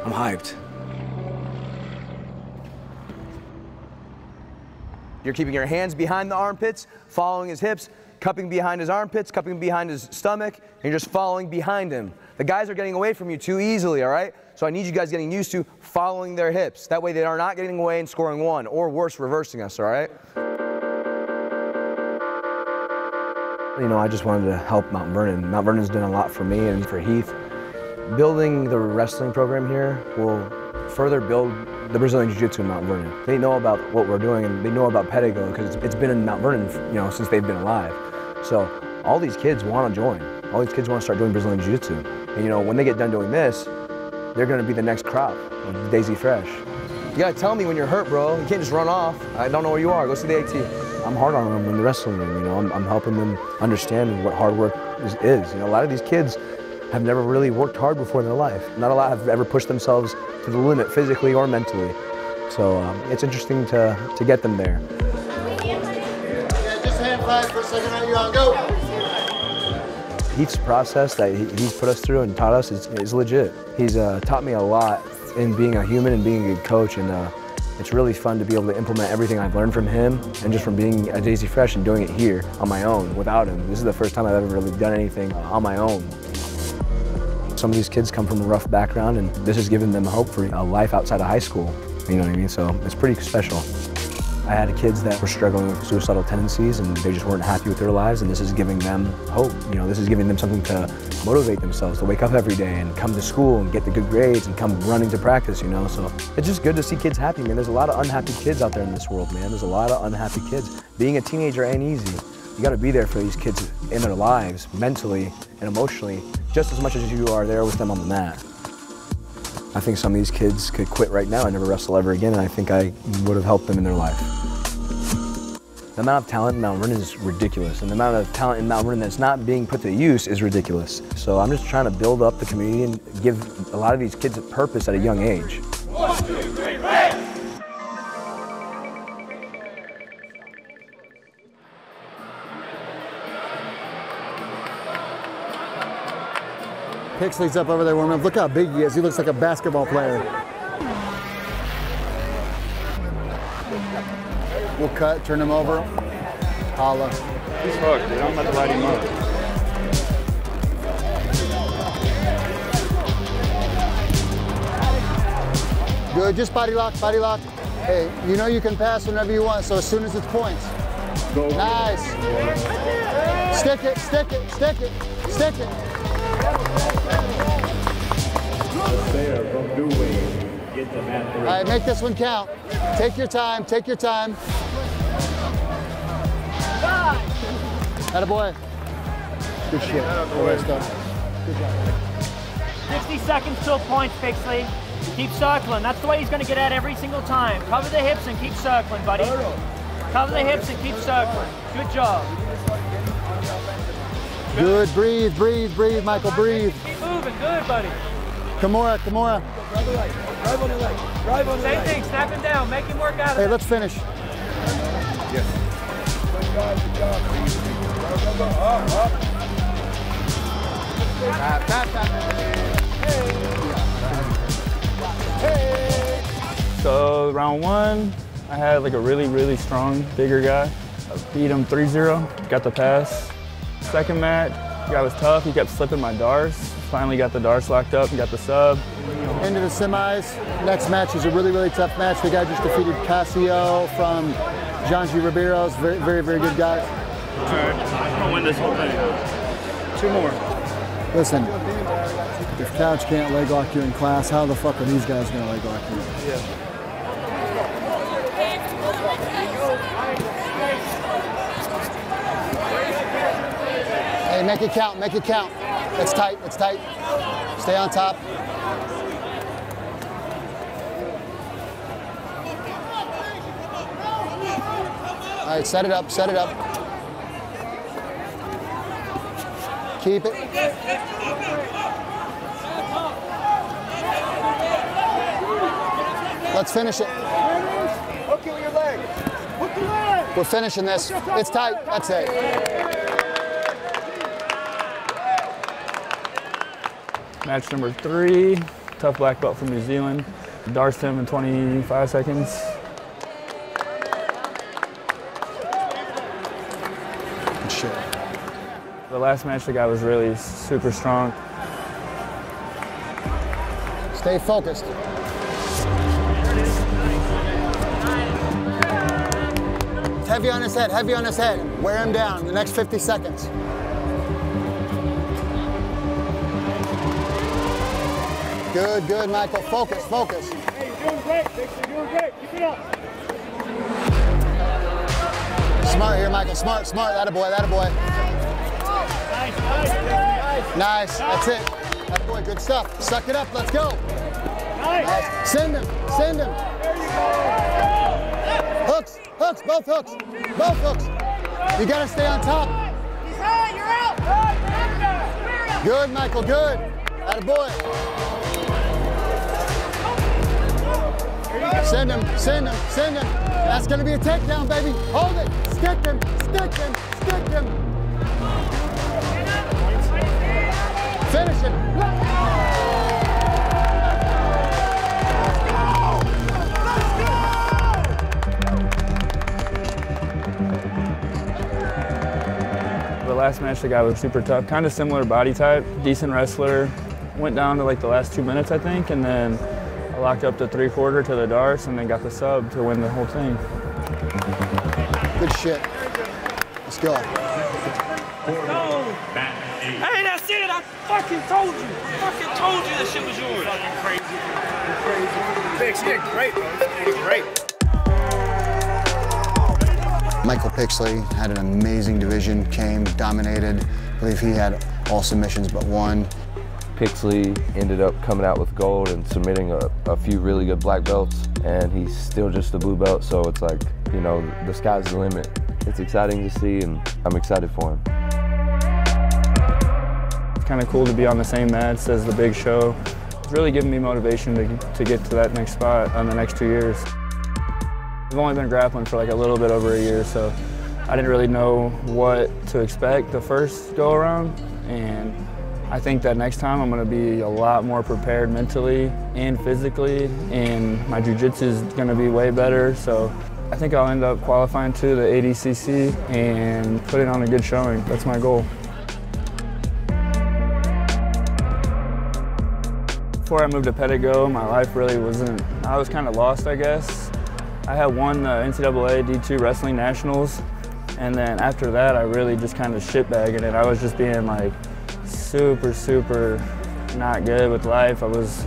S2: I'm hyped. You're keeping your hands behind the armpits, following his hips, cupping behind his armpits, cupping behind his stomach, and you're just following behind him. The guys are getting away from you too easily, all right? So I need you guys getting used to following their hips. That way they are not getting away and scoring one, or worse, reversing us, all right? You know, I just wanted to help Mount Vernon. Mount Vernon's done a lot for me and for Heath. Building the wrestling program here will further build the Brazilian Jiu-Jitsu in Mount Vernon. They know about what we're doing and they know about Pedigo because it's been in Mount Vernon, you know, since they've been alive. So all these kids want to join. All these kids want to start doing Brazilian Jiu-Jitsu. And you know, when they get done doing this, they're going to be the next crop of Daisy Fresh. You got to tell me when you're hurt, bro. You can't just run off. I don't know where you are. Go see the AT. I'm hard on them in the wrestling room. You know, I'm, I'm helping them understand what hard work is, is. You know, a lot of these kids have never really worked hard before in their life. Not a lot have ever pushed themselves to the limit physically or mentally. So um, it's interesting to, to get them there.
S6: Yeah, just hand five for a second. Are you on? Go.
S2: Heath's process that he's put us through and taught us is, is legit. He's uh, taught me a lot in being a human and being a good coach, and uh, it's really fun to be able to implement everything I've learned from him and just from being a Daisy Fresh and doing it here on my own without him. This is the first time I've ever really done anything on my own. Some of these kids come from a rough background, and this has given them hope for a life outside of high school. You know what I mean? So it's pretty special. I had kids that were struggling with suicidal tendencies and they just weren't happy with their lives and this is giving them hope. You know, this is giving them something to motivate themselves, to wake up every day and come to school and get the good grades and come running to practice, you know. So it's just good to see kids happy, man. There's a lot of unhappy kids out there in this world, man. There's a lot of unhappy kids. Being a teenager ain't easy. You gotta be there for these kids in their lives, mentally and emotionally, just as much as you are there with them on the mat. I think some of these kids could quit right now and never wrestle ever again, and I think I would have helped them in their life. The amount of talent in Mount Vernon is ridiculous, and the amount of talent in Mount Vernon that's not being put to use is ridiculous. So I'm just trying to build up the community and give a lot of these kids a purpose at a young age.
S6: Pixley's up over there warming up. Look how big he is. He looks like a basketball player. We'll cut, turn him over. Holla.
S19: He's hooked, dude. I'm about to light him up.
S6: Good, just body lock, body lock. Hey, you know you can pass whenever you want, so as soon as it's points. Go. Nice. Stick it, stick it, stick it, stick it. All right, make this one count. Take your time, take your time. Attaboy. Good shit. Well done. Good job.
S26: 60 seconds till points, Pixley. Keep circling. That's the way he's going to get out every single time. Cover the hips and keep circling, buddy. Cover the hips and keep circling. Good job.
S6: Good, breathe, breathe, breathe, Michael, breathe.
S26: Keep moving. Good, buddy.
S6: Kimura, Kimura.
S26: Drive on the leg. Drive on the Same thing. Snap him down. Make him work out of
S6: Hey,
S26: it.
S6: let's finish. Yes.
S19: So round one, I had like a really, really strong, bigger guy. I beat him 3-0, got the pass. Second match, guy was tough. He kept slipping my darts. Finally got the darts locked up and got the sub.
S6: into the semis. Next match is a really, really tough match. The guy just defeated Casio from Xande Ribeiro. Very, very, very good guy.
S30: All right, I'm gonna win this whole thing. Two more.
S6: Listen, if Couch can't leg lock you in class, how the fuck are these guys gonna leg lock you?
S30: Yeah.
S6: Make it count, make it count. It's tight, it's tight. Stay on top. All right, set it up, set it up. Keep it. Let's finish it.
S9: Hook it with your leg. Hook leg.
S6: We're finishing this. It's tight. That's it.
S19: Match number three, tough black belt from New Zealand. Darced him in 25 seconds.
S6: Shit.
S19: The last match, the guy was really super strong.
S6: Stay focused. It's heavy on his head, heavy on his head. Wear him down the next 50 seconds. Good, good, Michael. Focus, focus.
S9: Hey, you're doing great, Dixie. You're doing great. Keep it up.
S6: Smart here, Michael. Smart, smart. That a boy, that a boy.
S9: Nice, nice,
S6: Nice. Nice, That's it. That a boy. Good stuff. Suck it up. Let's go. Nice. Send him. Send him. There you go. Hooks. Hooks. Both hooks. Both hooks. You got to stay on top.
S9: He's high. You're out.
S6: Good, Michael. Good. That a boy. Send him. Send him. Send him. That's to be a takedown, baby. Hold it. Stick him. Stick him. Stick him. Finish it.
S19: The last match, the guy was super tough, kind of similar body type, decent wrestler. Went down to like the last two minutes, I think, and then I locked up the three quarter to the Darce and then got the sub to win the whole thing.
S6: Good shit. Let's go.
S9: Hey, that's it. I fucking told you. I fucking told you that shit was yours. Fucking crazy. crazy. Bix, you did great, bro. You did great.
S6: Michael Pixley had an amazing division, came, dominated. I believe he had all submissions but one.
S29: Pixley ended up coming out with gold and submitting a, a few really good black belts, and he's still just a blue belt, so it's like, you know, the sky's the limit. It's exciting to see, and I'm excited for him.
S19: It's kind of cool to be on the same mats as the big show. It's really given me motivation to, to get to that next spot on the next two years. I've only been grappling for like a little bit over a year, so I didn't really know what to expect the first go around. And I think that next time I'm going to be a lot more prepared mentally and physically, and my jiu-jitsu is going to be way better. So I think I'll end up qualifying to the ADCC and putting on a good showing. That's my goal. Before I moved to Pedigo, my life really wasn't, I was kind of lost, I guess. I had won the NCAA D2 Wrestling Nationals, and then after that, I really just kind of shitbagging it. I was just being like super, super not good with life. I was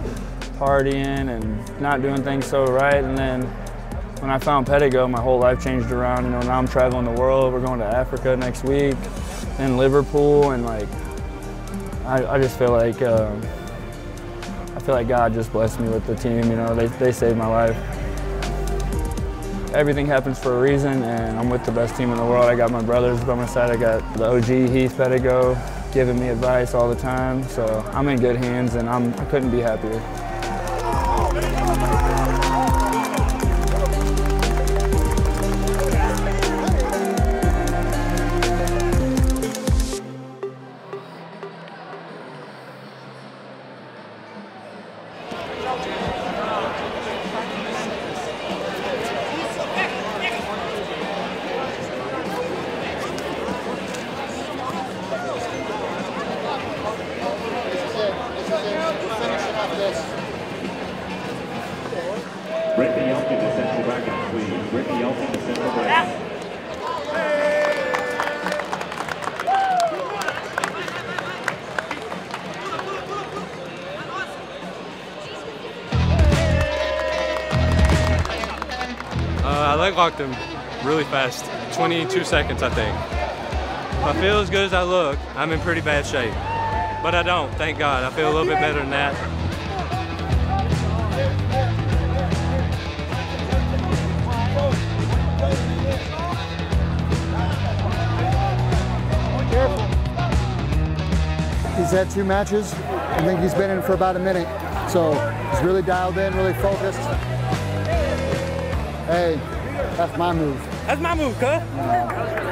S19: partying and not doing things so right, and then when I found Pedigo, my whole life changed around. You know, now I'm traveling the world. We're going to Africa next week, then Liverpool, and like, I, I just feel like, um, I feel like God just blessed me with the team. You know, they, they saved my life. Everything happens for a reason, and I'm with the best team in the world. I got my brothers by my side. I got the OG Heath Pedigo giving me advice all the time. So I'm in good hands, and I'm, I couldn't be happier.
S10: I him really fast, 22 seconds, I think. If I feel as good as I look, I'm in pretty bad shape. But I don't, thank God. I feel a little bit better than that.
S6: He's had two matches. I think he's been in for about a minute. So he's really dialed in, really focused. Hey, that's my move.
S10: That's my move, cuz.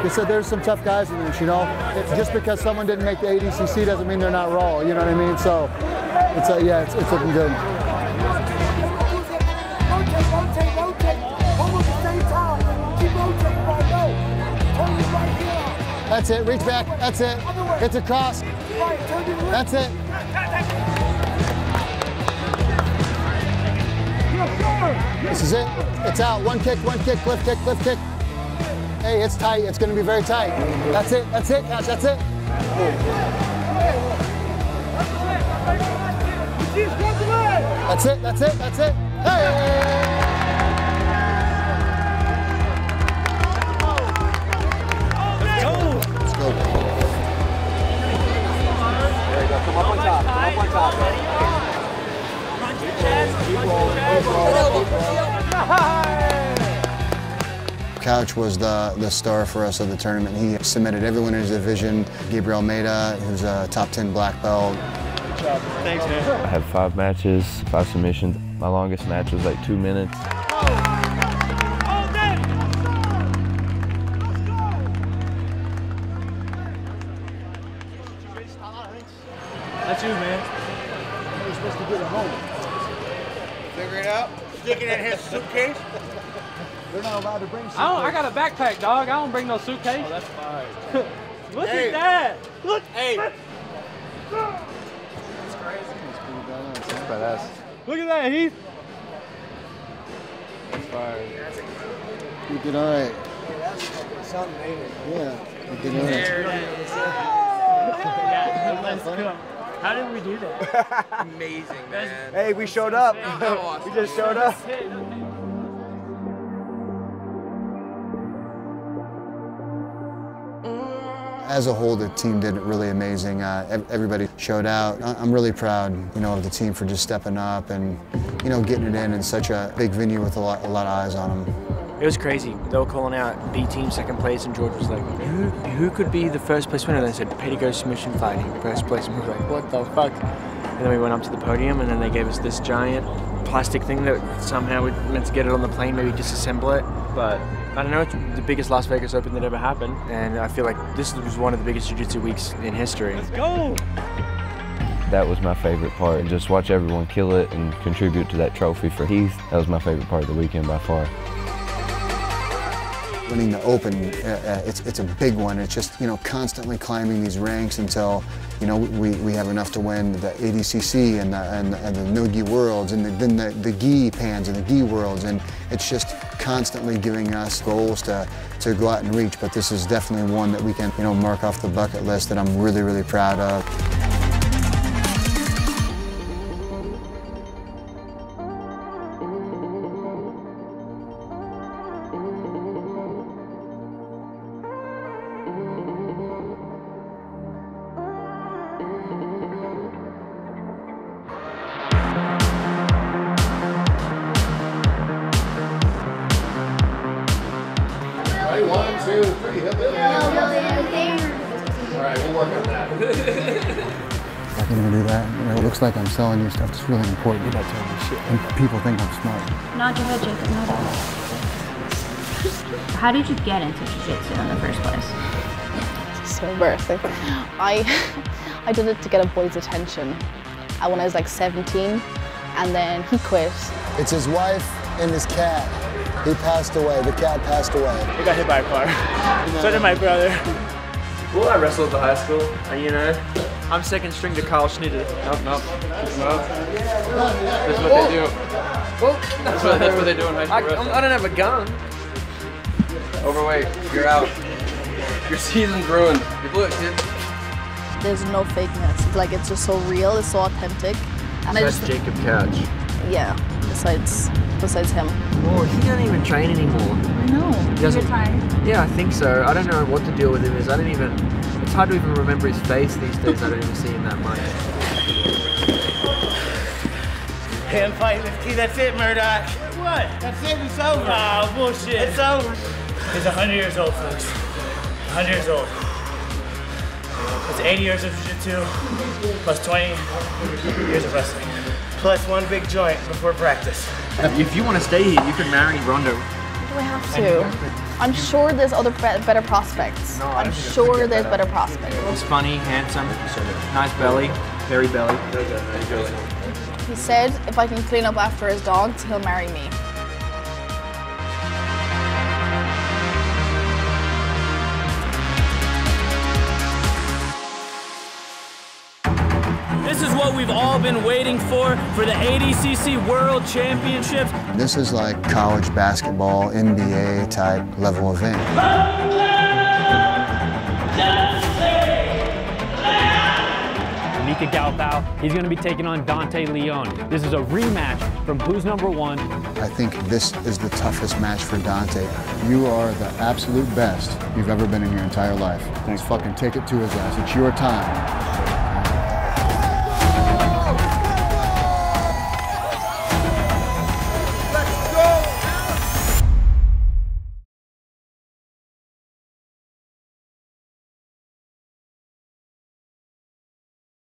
S6: He said there's some tough guys in this, you know. It's just because someone didn't make the ADCC doesn't mean they're not raw, you know what I mean? So it's uh, yeah, it's, it's looking good. That's it, reach back, that's it. It's a cross. That's it. This is it. It's out. One kick, one kick, lift kick, lift kick. Hey, it's tight. It's going to be very tight. That's it. That's it, Cash. That's it. That's it. That's it. That's it. Hey! Couch was the, the star for us of the tournament. He submitted everyone in his division. Gabriel Almeida, who's a top 10 black belt.
S31: Thanks,
S29: I
S31: man.
S29: had five matches, five submissions. My longest match was like two minutes.
S10: Got a backpack, dog. I don't bring no suitcase. Oh, that's fine. Look
S32: Hey.
S10: at that. Look.
S32: Hey.
S29: That's badass.
S10: Look at that, Heath.
S29: That's fire.
S6: You did all right.
S32: Something, ain't?
S6: Yeah, you did all right.
S26: There it is. Yeah, let's go. How did we do that?
S32: Amazing, man.
S2: Hey, we showed up.
S32: awesome.
S2: we just showed up.
S6: As a whole, the team did really amazing. Uh, everybody showed out. I'm really proud, you know, of the team for just stepping up and, you know, getting it in in such a big venue with a lot, a lot of eyes on them.
S33: It was crazy. They were calling out B team second place, and George was like, "Who, who could be the first place winner?" They said Pedigo submission fighting first place, and we were like, "What the fuck?" And then we went up to the podium, and then they gave us this giant plastic thing that somehow we meant to get it on the plane, maybe disassemble it. But I don't know. It's the biggest Las Vegas Open that ever happened, and I feel like this was one of the biggest jiu-jitsu weeks in history. Let's
S10: go.
S29: That was my favorite part. And just watch everyone kill it and contribute to that trophy for Heath. That was my favorite part of the weekend by far.
S6: Winning the Open, uh, uh, it's, it's a big one. It's just, you know, constantly climbing these ranks until, you know, we, we have enough to win the ADCC and the, and, and the Nogi Worlds and the, then the, the GI Pans and the GI Worlds. And it's just constantly giving us goals to, to go out and reach. But this is definitely one that we can, you know, mark off the bucket list that I'm really, really proud of. Selling you stuff that's really important. You're not telling me shit. And people think I'm smart.
S5: Nod your head, Jacob. Nod your head. How did you get into jiu-jitsu in the first place?
S23: so embarrassing. I I did it to get a boy's attention when I was like 17, and then he quit.
S6: It's his wife and his cat. He passed away. The cat passed away.
S33: He got hit by a car. so did my brother.
S22: Well, I wrestled at the high school, and you know,
S33: I'm second string to Carl Schnitter.
S22: Nope, nope. Keep 'em. That's what they do.
S33: Well,
S22: That's what, that's what they do in high school
S33: I,
S22: wrestling.
S33: I don't have a gun.
S22: Overweight, you're out. Your season's ruined. You blew it, kid.
S23: There's no fakeness. It's like it's just so real. It's so authentic. And I just
S22: Jacob Couch.
S23: yeah. Besides besides him.
S33: Well, he doesn't even train anymore.
S5: I know.
S33: He doesn't.
S5: Tired.
S33: Yeah, I think so. I don't know what the deal with him is. I don't even. It's hard to even remember his face these days. I don't even see him that much.
S26: Him fighting with Key. That's it, Murdoch. What? That's it. It's over. Oh, bullshit. It's over. He's 100 years old, folks. 100 years old. It's 80 years of jiu-jitsu, plus 20 years of wrestling. Plus one big joint before practice.
S33: If you want to stay here, you can marry Rondo.
S23: Do I have to? I'm sure there's other better prospects.
S33: I
S23: I'm
S33: don't think I
S23: sure there's
S33: that.
S23: better prospects.
S33: He's funny, handsome, nice belly, very belly.
S23: He said if I can clean up after his dogs, he'll marry me.
S26: This is what we've all been waiting for for the ADCC World Championships.
S6: This is like college basketball, NBA type level event.
S34: Mica Galvão, he's going to be taking on Dante Leone. This is a rematch from Who's Number One.
S6: I think this is the toughest match for Dante. You are the absolute best you've ever been in your entire life. Let's fucking take it to his ass. It's your time.